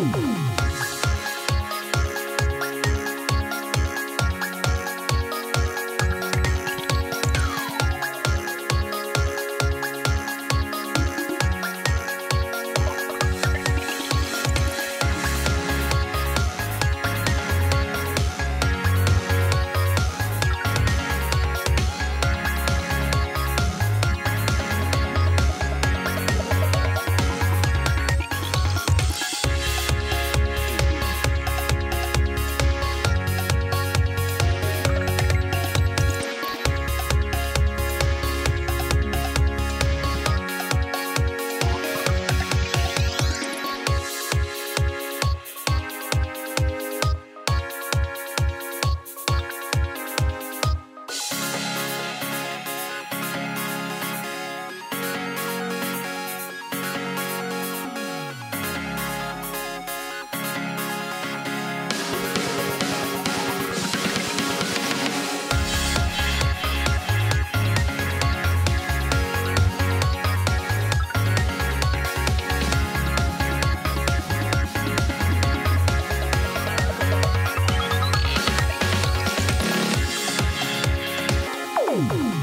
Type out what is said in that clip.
Woo! Boom!